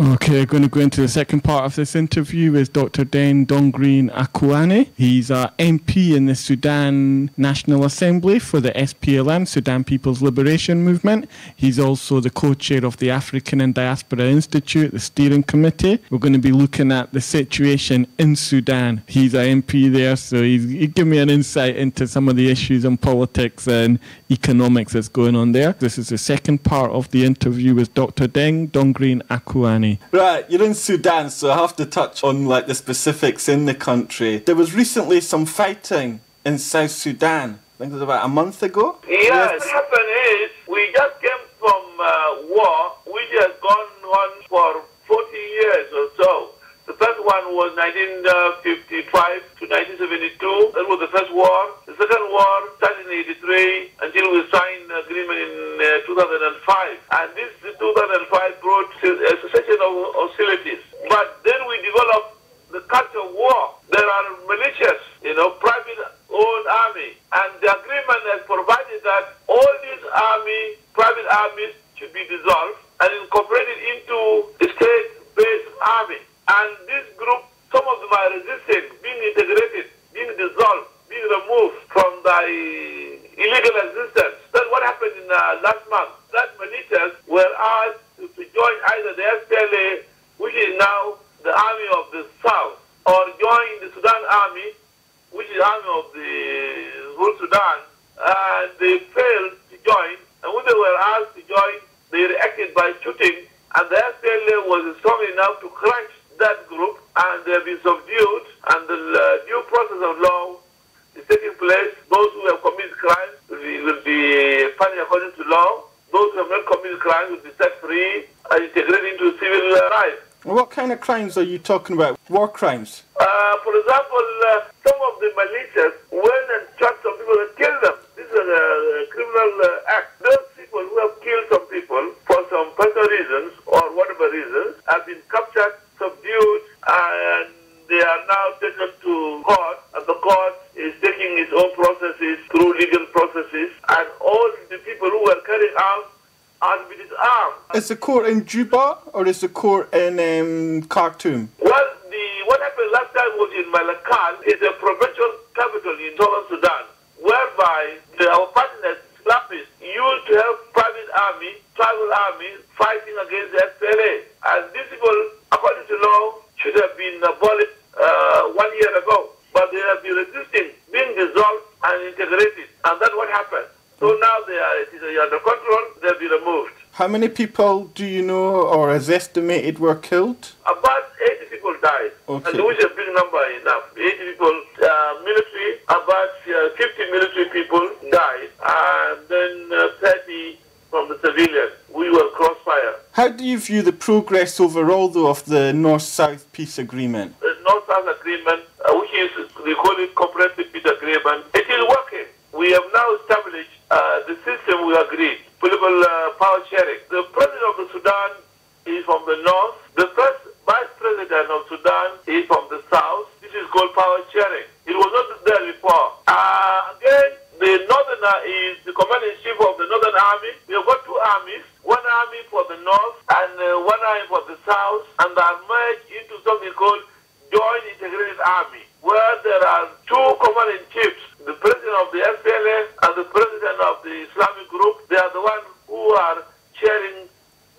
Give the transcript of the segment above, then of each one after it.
Okay, we're going to go into the second part of this interview with Dr. Deng Dongrin Akuany. He's a MP in the Sudan National Assembly for the SPLM, Sudan People's Liberation Movement. He's also the co-chair of the African and Diaspora Institute, the steering committee. We're going to be looking at the situation in Sudan. He's an MP there, so he's, he give me an insight into some of the issues in politics and economics that's going on there. This is the second part of the interview with Dr. Deng Dongrin Akuany. Right, you're in Sudan, so I have to touch on like the specifics in the country. There was recently some fighting in South Sudan. I think it was about a month ago. Yes, what happened is we just came from uh, war, which has gone on for 40 years or so. The first one was 1955 to 1972. That was the first war. The second war started in 83 until we signed an agreement in uh, 2005. And this 2005 brought a cessation of hostilities. But then we developed the culture of war. There are militias, you know, private owned army. And the agreement has provided that all these army, private armies should be dissolved and incorporated into a state-based army. And this group, some of them are resisting being integrated, being dissolved, being removed from the illegal existence. That's what happened in uh, last month. That militias were asked to, to join either the SPLA, which is now the army of the South, or join the Sudan army, which is army of the whole Sudan. And they failed to join. And when they were asked to join, they reacted by shooting. And the SPLA was strong enough to crush that group and they have been subdued and the uh, due process of law is taking place. Those who have committed crimes will be, will be punished according to law. Those who have not committed crimes will be set free and integrated into civil life. What kind of crimes are you talking about? War crimes? Uh, for example, uh, some of the militias went and shot some people and killed them. This is a, criminal uh, act. Those people who have killed some people for some personal reasons or whatever reasons have been captured subdued and they are now taken to court and the court is taking its own processes through legal processes and all the people who were carrying out are to be disarmed. Is the court in Juba or is the court in um, Khartoum? Well, the, what happened last time was in Malakal, is a provincial capital in Southern Sudan, whereby the, our partners, Lapis, used to help private army, tribal army, fighting against the SPLA. And these people, according to law, should have been abolished uh, one year ago. But they have been resisting being dissolved and integrated. And that's what happened. So now they are, it is under control, they'll be removed. How many people do you know or is estimated were killed? About 80 people died. Okay. And which is a big number enough. 80 people, uh, military, about uh, 50 military people died. And then uh, 30 from the civilians. How do you view the progress overall, though, of the North-South peace agreement? The North-South agreement, uh, which is, we call it comprehensive peace agreement, it is working. We have now established uh, the system we agreed, political uh, power sharing. The president of the Sudan is from the north. The first vice president of Sudan is from the south. This is called power sharing. It was not there before. Uh, again, the northerner is the commander-in-chief of the northern army. We have got two armies, one army for the north and uh, one army for the south, and they are merged into something called joint integrated army, where there are two command-in-chiefs, the president of the SPLA and the president of the Islamic group. They are the ones who are chairing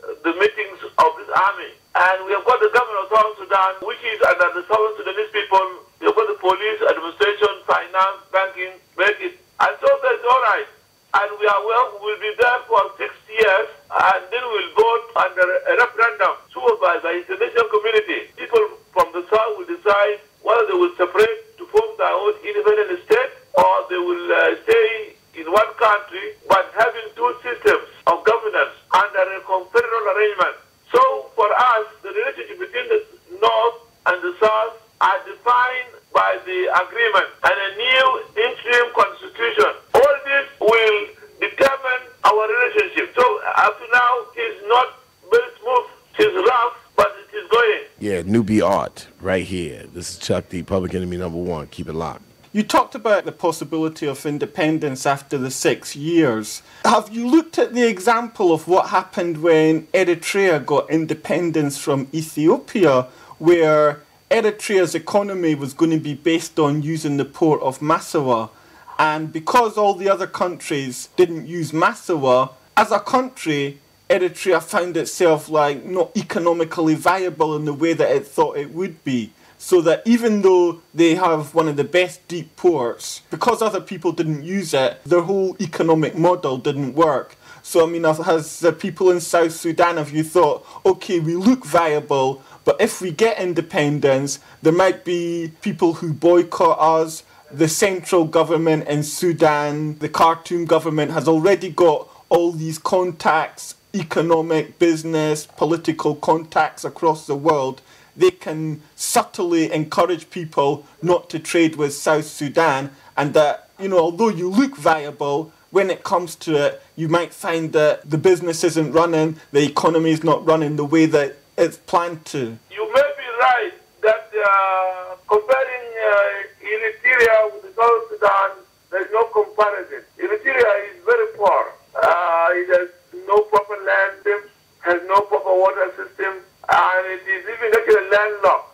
uh, the meetings of this army. And we have got the government of Southern Sudan, which is under the Southern Sudanese people. We have got the police, administration, finance, banking, make it. And so that's all right. And we are well, we'll be there for six years, and then we'll vote under a referendum supervised by international community. People from the south will decide whether they will separate to form their own independent state, or they will uh, stay in one country, but having two systems of governance under a confederal arrangement. So for us, the relationship between the north and the south are defined by the agreement and a new interim constitution. All this will determine our relationship. So up to now, it's not very smooth. It's rough, but it is going. Yeah, Nubiart right here. This is Chuck D, Public Enemy number one. Keep it locked. You talked about the possibility of independence after the six years. Have you looked at the example of what happened when Eritrea got independence from Ethiopia, where Eritrea's economy was going to be based on using the port of Massawa? And because all the other countries didn't use Massawa, as a country, Eritrea found itself like not economically viable in the way that it thought it would be. So that even though they have one of the best deep ports, because other people didn't use it, their whole economic model didn't work. So I mean, as the people in South Sudan, have you thought, okay, we look viable, but if we get independence, there might be people who boycott us. The central government in Sudan, the Khartoum government, has already got all these contacts, economic, business, political contacts across the world they can subtly encourage people not to trade with South Sudan, and that, you know, although you look viable, when it comes to it, you might find that the business isn't running, the economy is not running the way that it's planned to. You may be right that uh, comparing uh, Eritrea with South Sudan, there's no comparison. Eritrea is very poor. Uh, it has no proper land, has no proper water system, and it is even actually landlocked.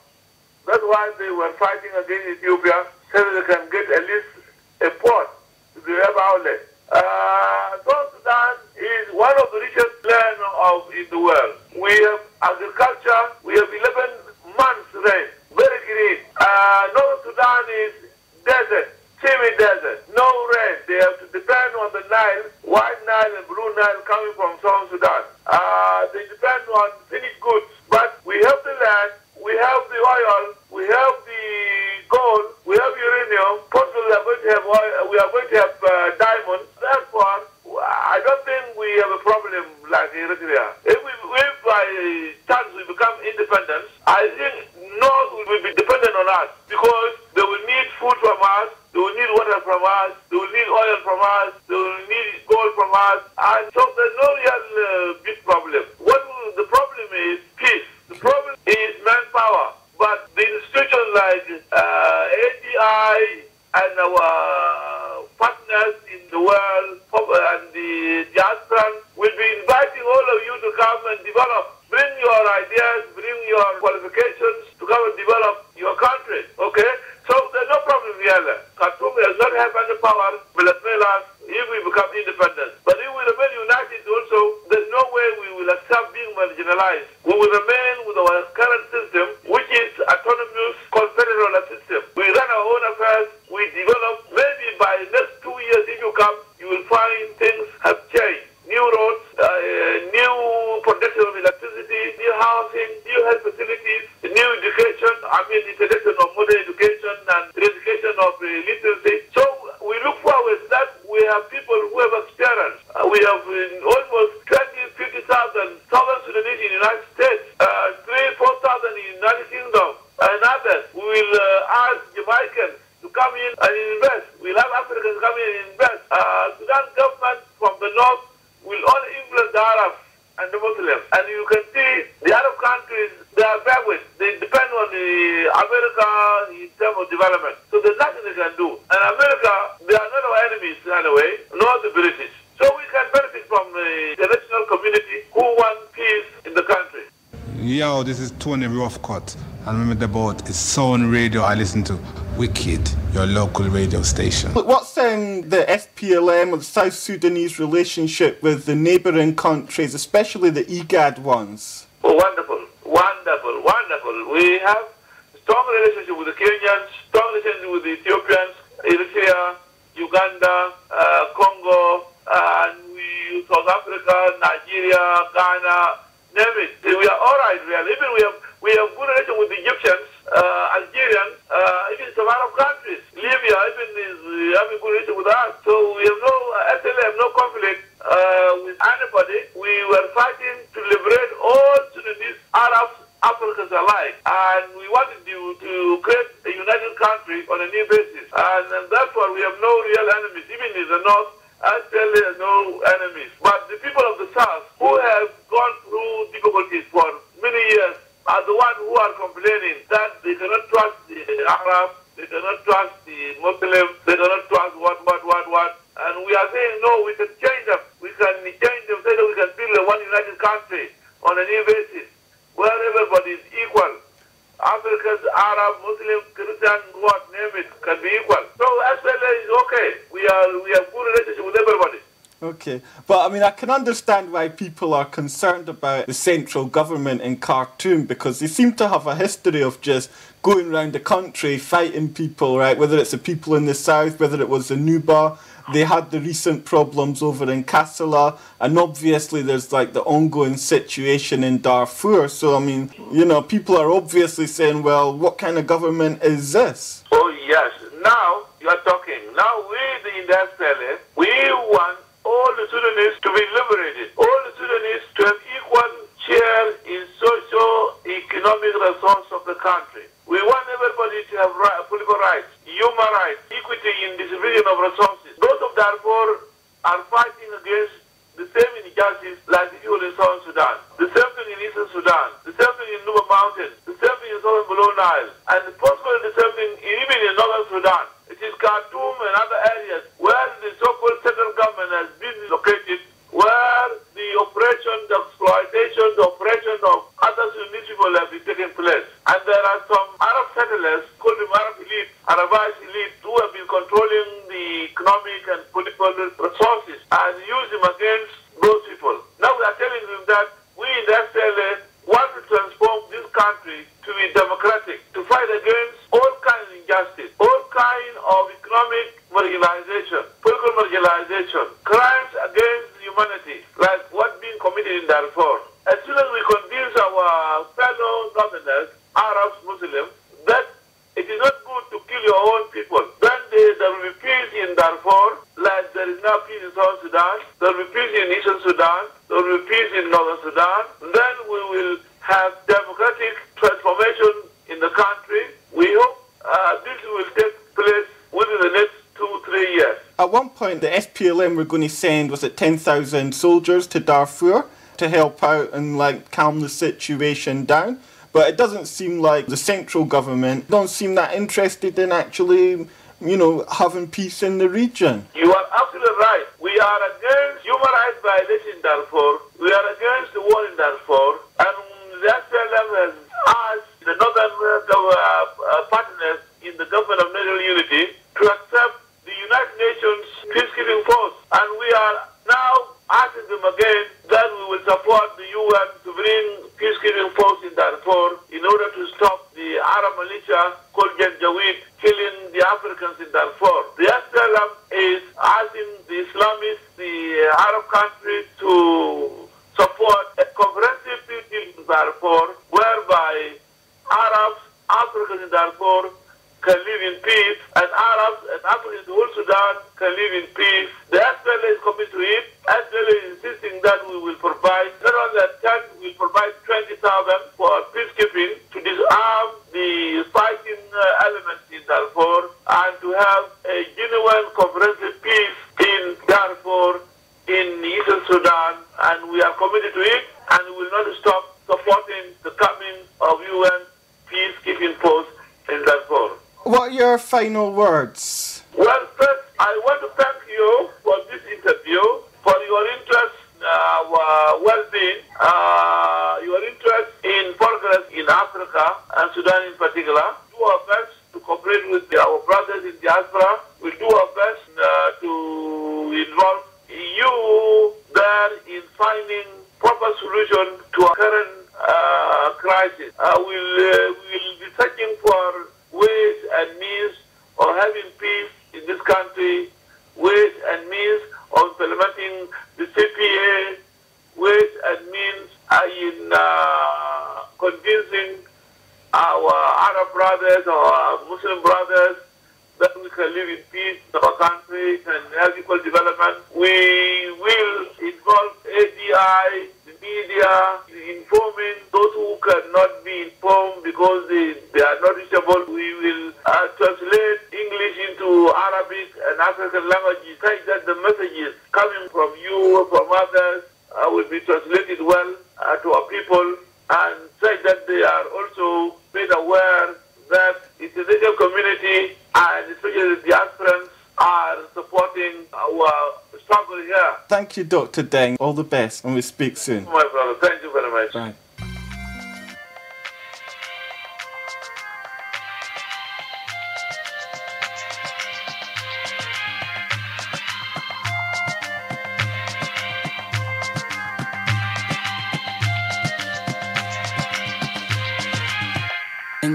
That's why they were fighting against Ethiopia so they can get at least a port to the have outlet. Uh, South Sudan is one of the richest land of in the world. We have agriculture. We have 11 months rain, very green. Uh, North Sudan is desert, semi-desert, no rain. They have to depend on the Nile, White Nile and Blue Nile coming from South Sudan. Uh, they depend on finished goods but we have the land, we have the oil, we have the gold, we have uranium. Possibly we are going to have oil, we are going to have uh. Therefore, I don't think we have a problem like Eritrea. If, we, if by chance we become independent, I think North will be dependent on us because they will need food from us, they will need water from us, they will need oil from us, they will need gold from us, and so there's no real uh, big problem. What the problem is peace. The problem is manpower. But the institutions like uh, ADI and our partners in the world and the diaspora will be inviting all of you to come and develop. Bring your ideas, bring your qualifications to come and develop your country. Okay? So there's no problem here. Khartoum does not have any power, blackmail us if we become independent. But if we remain united also, there's no way we will accept being marginalized. We will remain with our current system, which is autonomous confederal system. We run our own affairs, we develop. Maybe by next two years, if you come, you will find things have changed. New roads, uh, new production of electricity, new housing, new health facilities, new education, I mean introduction of modern education and education of uh, literacy. So we look forward that we have people who have experience. Uh, we have uh, almost 20, 50,000 Southern Sudanese in the United States, uh, 3, 4,000 in the United Kingdom, and others. We will uh, ask Jamaicans to come in and invest. We'll have Africans come in and invest. Uh, Sudan government from the north will only influence the Arabs and the Muslims. And you can see the Arab countries, they are backward. They depend on the America in terms of development. So there's nothing they can do. And America, they are not our enemies anyway, nor the British. So we can benefit from the international community who want peace in the country. Yo, this is Tony Roughcut, and remember the boat is Sound Radio. I listen to Wicked, your local radio station. What's um, the SPLM or the South Sudanese relationship with the neighbouring countries, especially the IGAD ones? Oh, wonderful, wonderful, wonderful. We have strong relationship with the Kenyans, strong relationship with the Ethiopians, Eritrea, Uganda, uh, Congo, and we, South Africa, Nigeria, Ghana, name it. We are all right, really. Even we have we have good relation with the Egyptians, uh, Algerians, uh, even some Arab countries. Libya even is uh, having good relation with us. So we have no uh, SLM, no conflict uh, with anybody. We were fighting to liberate all Sudanese Arabs. Africans alike, and we wanted to, to create a united country on a new basis, and, and therefore we have no real enemies, even in the north. Actually, no enemies. But the people of the south who have gone through difficulties for many years are the ones who are complaining that they cannot trust the Arabs, they cannot trust the Muslims, they cannot trust what, what, what, what. And we are saying, no, we can change them. We can change them so that we can build a one united country on a new basis where everybody is equal. Africans, Arab, Muslim, Christian, what, name it, can be equal. So SPLA is okay. We are we have good relationship with everybody. Okay, but I mean, I can understand why people are concerned about the central government in Khartoum because they seem to have a history of just going around the country fighting people, right? Whether it's the people in the south, whether it was the Nuba, they had the recent problems over in Kassala, and obviously there's like the ongoing situation in Darfur. So, I mean, you know, people are obviously saying, well, what kind of government is this? Oh, we, the we want all the Sudanese to be liberated, all the Sudanese to have equal share in socio-economic resource of the country. We want everybody to have political rights, human rights, equity in distribution of resources. Those of Darfur are fighting against the same injustice like the people in Southern Sudan, the same thing in Eastern Sudan, the same thing in Nuba Mountain, the same thing in Southern Blue Nile, and possibly the same thing even in Northern It is Khartoum and other areas where the so-called central government has been located, where the operation, the exploitation, the operation of other Sudanese people have been taking place. And there are some Arab settlers, called the Arab elite, Arabized elite, who have been controlling the economic and political resources and use them against those people. Now we are telling them that we in the SLA want to transform this country to be democratic, to fight against all kinds of injustice, all kinds of economic marginalization, political marginalization, crimes against humanity, like what being committed in Darfur. As soon as we convince our fellow Northerners, Arabs, Muslims, that it is not good to kill your own people, then there, there will be peace in Darfur, like there is now peace in South Sudan, there will be peace in Eastern Sudan, there will be peace in Northern Sudan, then we will have democratic transformation in the country. We hope uh, this will take place within the next two, three years. At one point, the SPLM were going to send, was it 10,000 soldiers to Darfur to help out and like calm the situation down. But it doesn't seem like the central government don't seem that interested in actually, you know, having peace in the region. You are absolutely right. We are against human rights violations in Darfur. We are against the war in Darfur. And the SPLM has asked the northern uh, uh, partners in the government of national unity to accept Nations peacekeeping force. And we are now asking them again that we will support the UN to bring peacekeeping force in Darfur in order to stop the Arab militia called Janjaweed killing the Africans in Darfur. The SPLM is asking the Islamists, the Arab countries to support a comprehensive peace in Darfur whereby Arabs, Africans in Darfur In the whole Sudan can live in peace. The SPLA is committed to it. SPLA is insisting that we will provide, not only that 10, we will provide 20,000 for peacekeeping to disarm the fighting uh, elements in Darfur and to have a genuine comprehensive peace in Darfur, in Eastern Sudan, and we are committed to it, and we will not stop supporting the coming of UN peacekeeping force in Darfur. What are your final words? Sudan in particular. Do our best to cooperate with our brothers in diaspora. We'll do our best uh, to involve you there in finding proper solution to our current uh, crisis. Uh, we'll, uh, we'll be searching for ways and means of having peace in this country, ways and means of implementing the CPA, ways and means in uh, convincing our Arab brothers or our Muslim brothers that we can live in peace in our country and have equal development. We will involve ADI, the media, informing those who cannot be informed because they, they are not reachable. We will uh, translate English into Arabic and African languages such that the messages coming from you, from others, uh, will be translated well uh, to our people and say that they are also made aware that the Indian community and especially the aspirants are supporting our struggle here. Thank you, Dr. Deng. All the best, and we speak soon. My brother, thank you very much. Bye.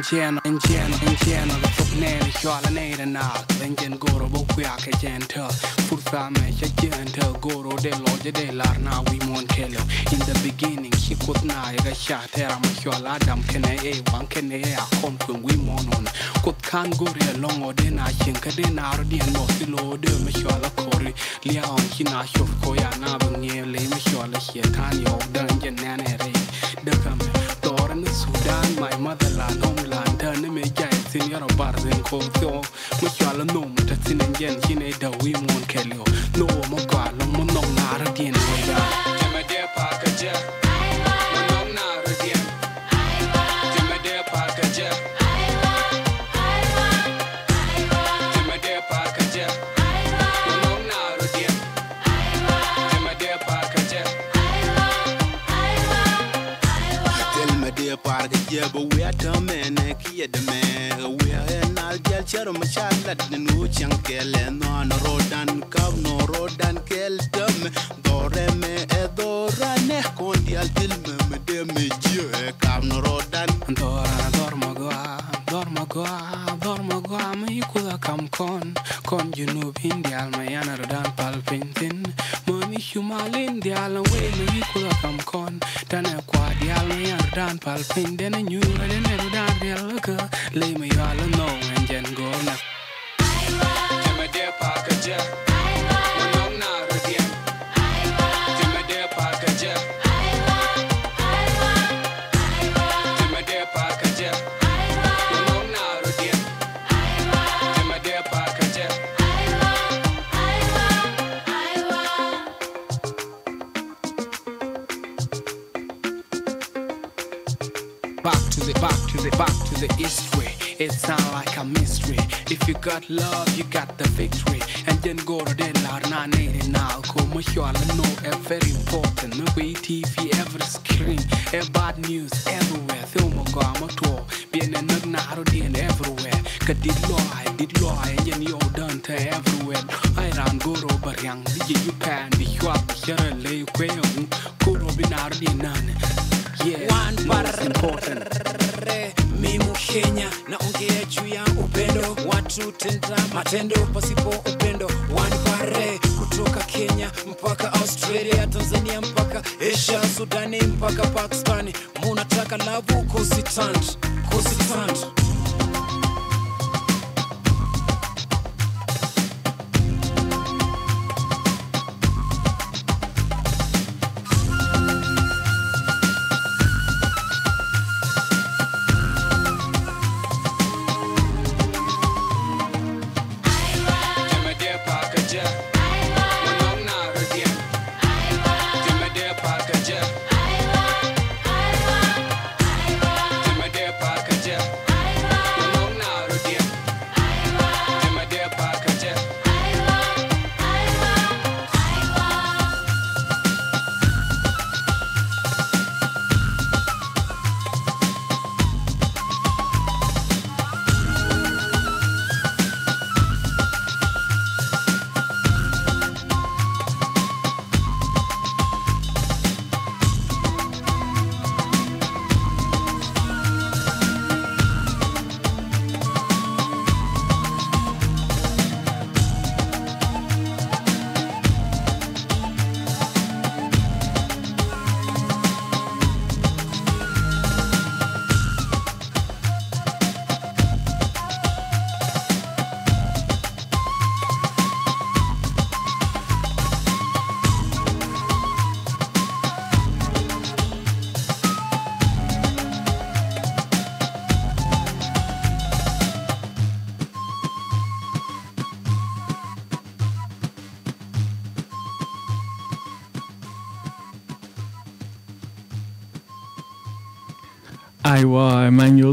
Indiana, Indiana, Indiana, the fuck name is Charla Nada now. Then Goro, Bokuaka gentle. Furfa me, gentle, Goro, de Lodge, de Larna, we kill you. In the beginning, she could not a shot here. I'm a Charla, Adam, can a one can a come from we on. Could can't go real long or then I think a din already and no silo, de Mishala Cory, Leon, Hina, Shof, Koya, Nabang, Lay, Mishala, here, Tanya, Dungeon, Nana, the coming. Doran Sudan, my turn me giants in your bars and cold. Which you all know, that's in Indian, he made the we won't. No, my God, but we are the man kia the man we are in al gel chero machala de nu chankele no no rodan kav no rodan kel dum dore me eh, e dora ne kondi al til me me de me jio e kav no rodan. Dora dormo goa, dormo goa, dormo goa, ma ikuda kam kon, kon junub indial ma yana rodan pal pintin, we ma ikuda kam kon, tane kwa dial ma yana rodan pal pin, dene nyura dene rodan real ka, lay me yala no Back to the back to the back to the way. It sound like a mystery. If you got love, you got the victory. And then go to the now. Come you all know a very important. Way TV every screen. A bad news everywhere. Film go am to Bien and not narrow in everywhere. Cause did I did law, and then you done to everywhere. I ran go over young. You pan the shop? Sure, lay quail. Go over. Yeah, One mimi Kenya naongea juu ya upendo watu tenda matendo pasipo upendo one pare kutoka Kenya mpaka Australia Tanzania mpaka Asia Sudani mpaka Pakistani munataka lavu kusitant consistent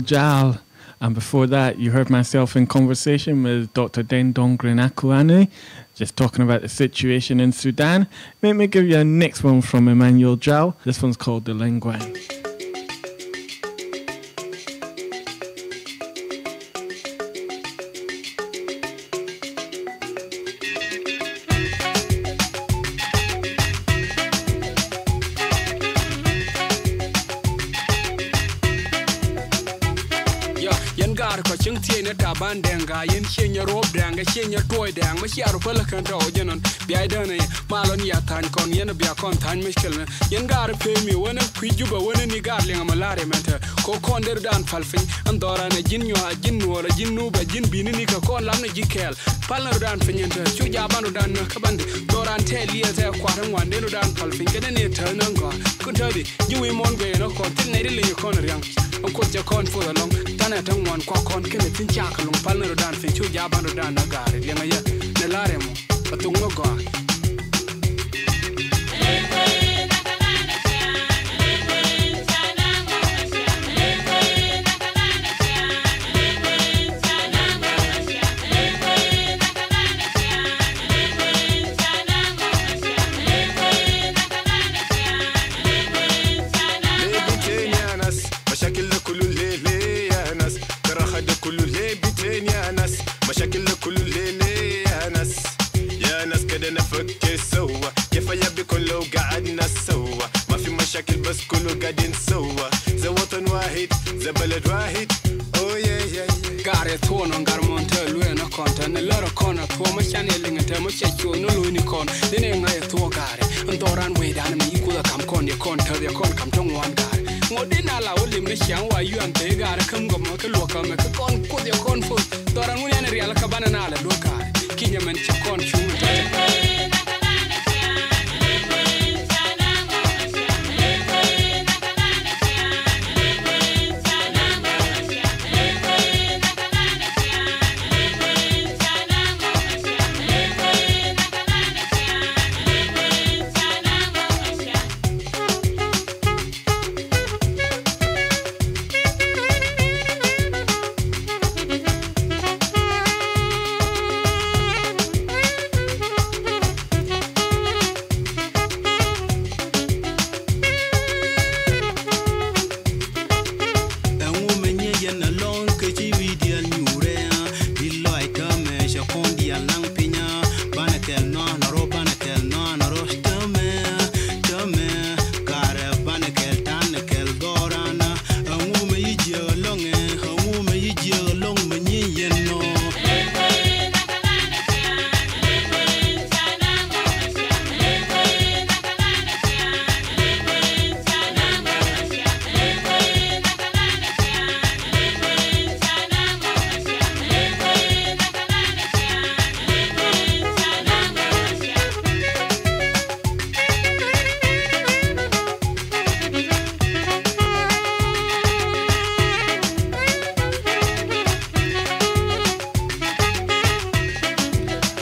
Jal. And before that, you heard myself in conversation with Dr. Deng Dongrin just talking about the situation in Sudan. Let me give you a next one from Emmanuel Jal. This one's called The Linguine. ban denga yin shenya rob denga shenya toy deng ma shiaru pala kan to jenon bi dane malon ya tan kon yen bi kon tan mishkel yen gar pe mi wona kwijuba wona ni gar lenga malare mente ko kon der dan falfin andora na jin yo jin wala jin nuba jin bini ni ka kon lamna jikel palna dan finyenta chu ja banu dan ka bande doran te liya te kwaran wande no dan falfin kene ne tanan ko kun tabi jiwi mon be no kon tin ne le kon riang. Ko ja kon fo long tan wan ko kon kene tin cha ka lung palna dan fin chu ja banu dan na lenga ya lare mo chẳng hoài yêu anh gặp nó tới lùa cầm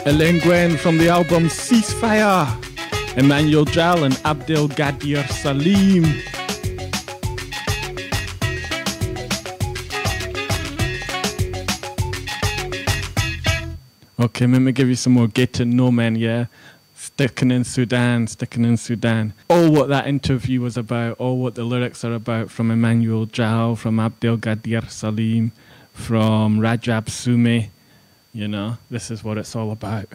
Elaine Gwen from the album Ceasefire, Emmanuel Jal and Abdel Gadir Salim. Okay, let me give you some more get know men, yeah? Sticking in Sudan, sticking in Sudan. All what that interview was about, all what the lyrics are about from Emmanuel Jal, from Abdel Gadir Salim, from Rajab Sume. You know, this is what it's all about.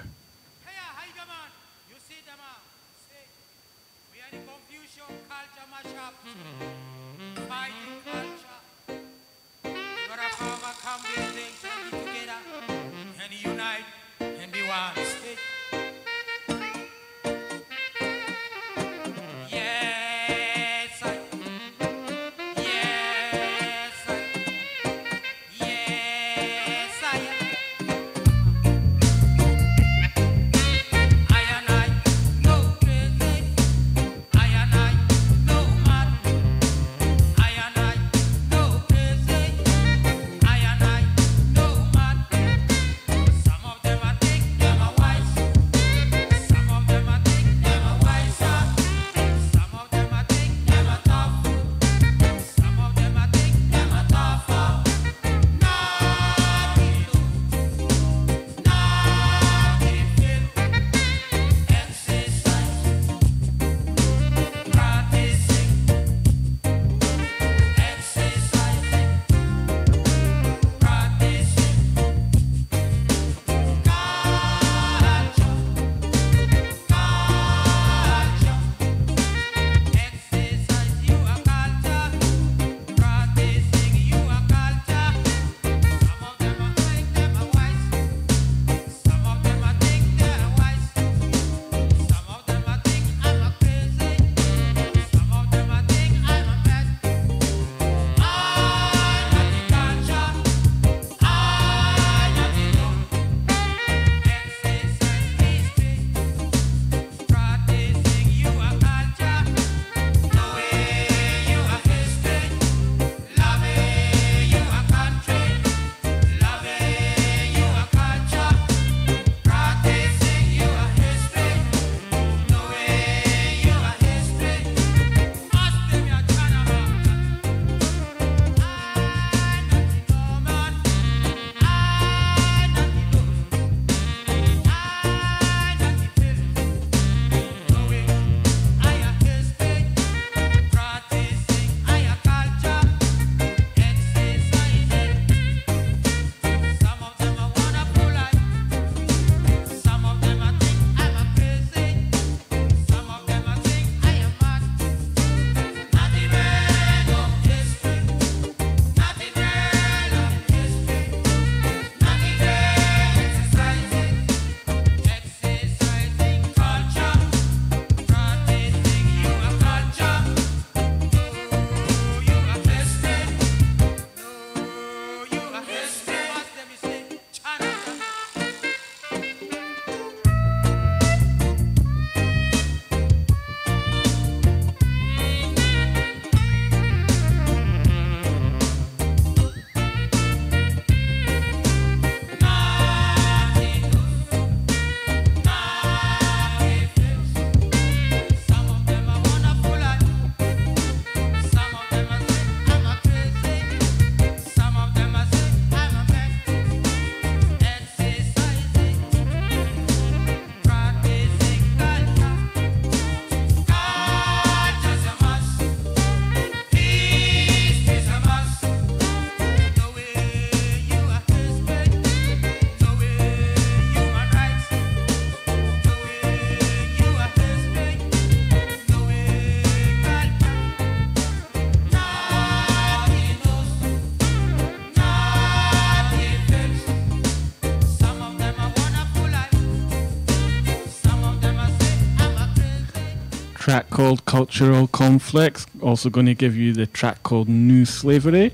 Track called Cultural Conflicts. Also going to give you the track called New Slavery.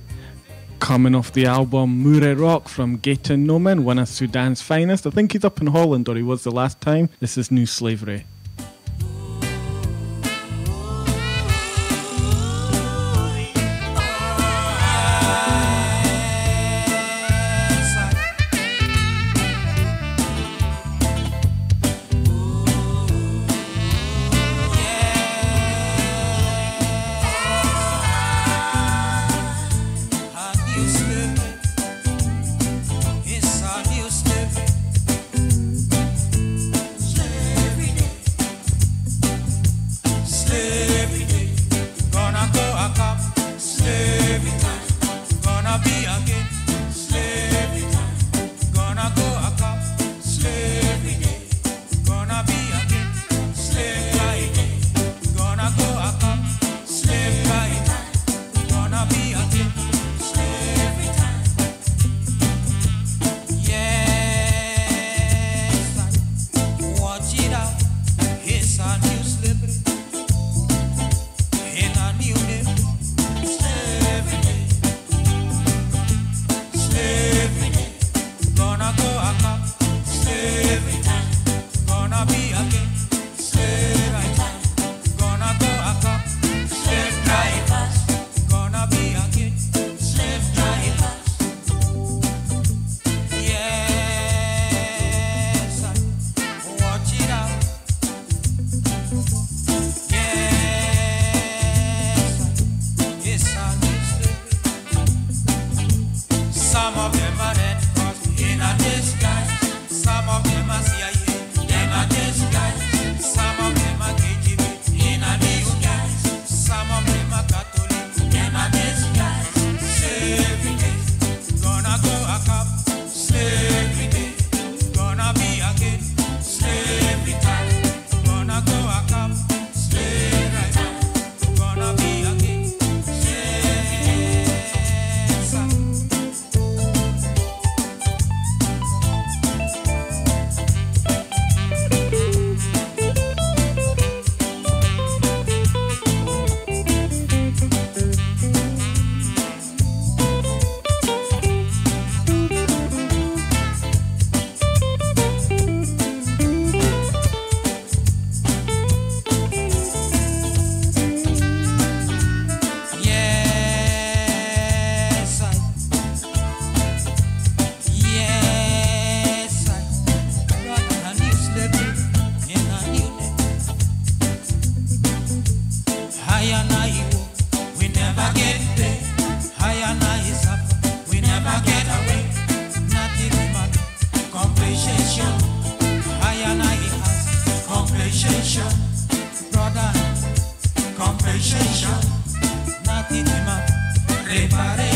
Coming off the album Mure Rock from Gaten Nomen, one of Sudan's finest. I think he's up in Holland, or he was the last time. This is New Slavery.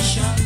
Nation.